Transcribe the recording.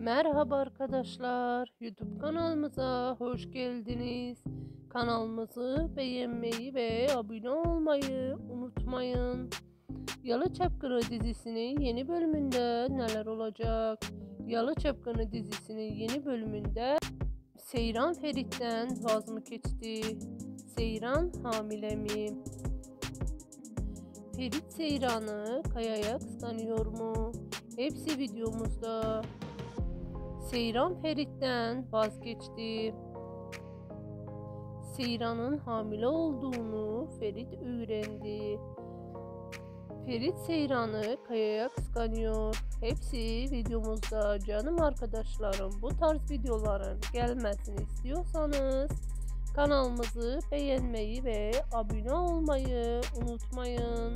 Merhaba arkadaşlar. YouTube kanalımıza hoş geldiniz. Kanalımızı beğenmeyi ve abone olmayı unutmayın. Yalı Çapkını dizisinin yeni bölümünde neler olacak? Yalı Çapkını dizisinin yeni bölümünde Seyran Ferit'ten vaz mı geçti? Seyran hamile mi? Ferit Seyran'ı Kaya'ya kıskanıyor mu? Hepsi videomuzda. Seyran Ferit'ten vazgeçti. Seyran'ın hamile olduğunu Ferit öğrendi. Ferit Seyran'ı Kaya'ya kıskanıyor. Hepsi videomuzda canım arkadaşlarım. Bu tarz videoların gelmesini istiyorsanız kanalımızı beğenmeyi ve abone olmayı unutmayın.